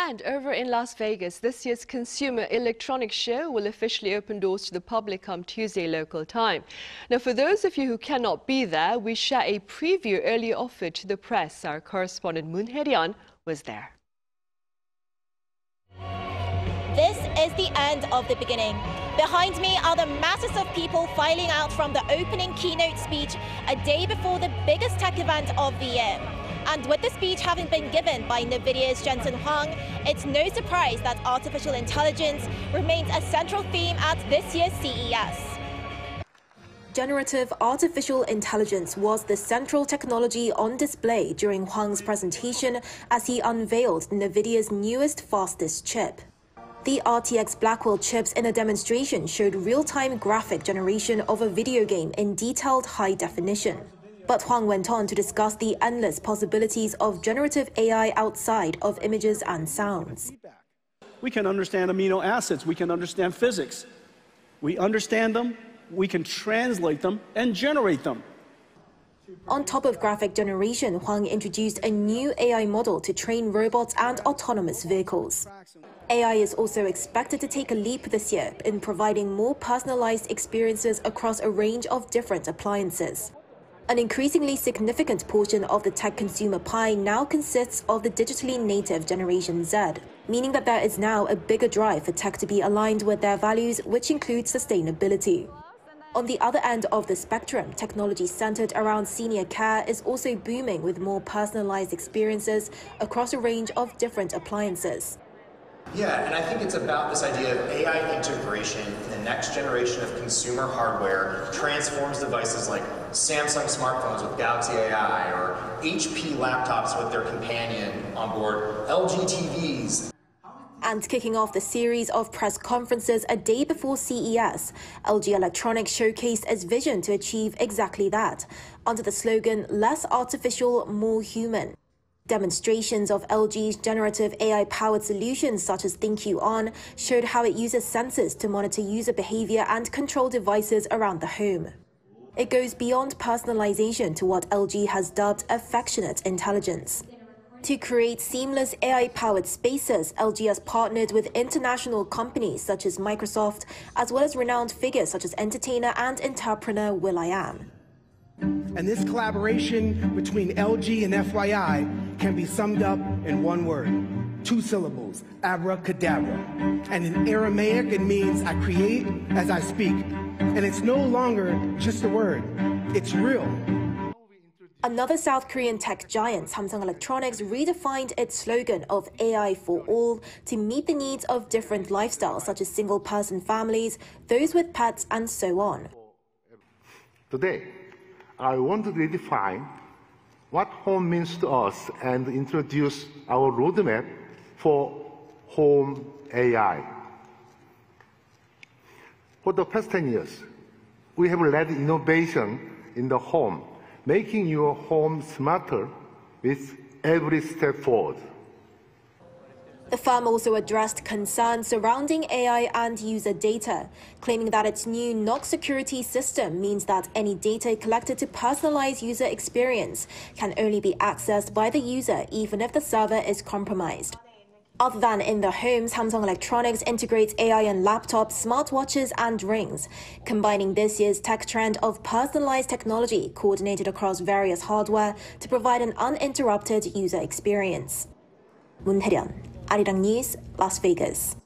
And over in Las Vegas, this year's Consumer Electronics Show will officially open doors to the public come Tuesday local time. Now, for those of you who cannot be there, we share a preview earlier offered to the press. Our correspondent Moon Hye-ryeon was there. This is the end of the beginning. Behind me are the masses of people filing out from the opening keynote speech a day before the biggest tech event of the year. And with the speech having been given by NVIDIA's Jensen Huang, it's no surprise that artificial intelligence remains a central theme at this year's CES. Generative artificial intelligence was the central technology on display during Huang's presentation as he unveiled NVIDIA's newest, fastest chip. The RTX Blackwell chips in a demonstration showed real-time graphic generation of a video game in detailed high definition. But Huang went on to discuss the endless possibilities of generative AI outside of images and sounds. We can understand amino acids, we can understand physics. We understand them, we can translate them, and generate them. On top of graphic generation, Huang introduced a new AI model to train robots and autonomous vehicles. AI is also expected to take a leap this year in providing more personalized experiences across a range of different appliances. An increasingly significant portion of the tech consumer pie now consists of the digitally native Generation Z, meaning that there is now a bigger drive for tech to be aligned with their values, which include sustainability. On the other end of the spectrum, technology centered around senior care is also booming with more personalized experiences across a range of different appliances. Yeah, and I think it's about this idea of AI integration in the next generation of consumer hardware transforms devices like Samsung smartphones with Galaxy AI or HP laptops with their companion on board, LG TVs. And kicking off the series of press conferences a day before CES, LG Electronics showcased its vision to achieve exactly that, under the slogan Less Artificial, More Human. Demonstrations of LG's generative AI powered solutions such as ThinQ On showed how it uses sensors to monitor user behavior and control devices around the home. It goes beyond personalization to what LG has dubbed affectionate intelligence. To create seamless AI powered spaces, LG has partnered with international companies such as Microsoft, as well as renowned figures such as entertainer and entrepreneur will.i.am. And this collaboration between LG and FYI can be summed up in one word two syllables abracadabra. And in Aramaic, it means I create as I speak. And it's no longer just a word, it's real. Another South Korean tech giant, Samsung Electronics, redefined its slogan of AI for all to meet the needs of different lifestyles, such as single person families, those with pets, and so on. Today, I want to redefine what home means to us and introduce our roadmap for home AI. For the past 10 years, we have led innovation in the home, making your home smarter with every step forward. The firm also addressed concerns surrounding AI and user data, claiming that its new Knox security system means that any data collected to personalize user experience can only be accessed by the user even if the server is compromised. Other than in the home, Samsung Electronics integrates AI in laptops, smartwatches, and rings, combining this year's tech trend of personalized technology coordinated across various hardware to provide an uninterrupted user experience. Moon Arirang News, Las Vegas.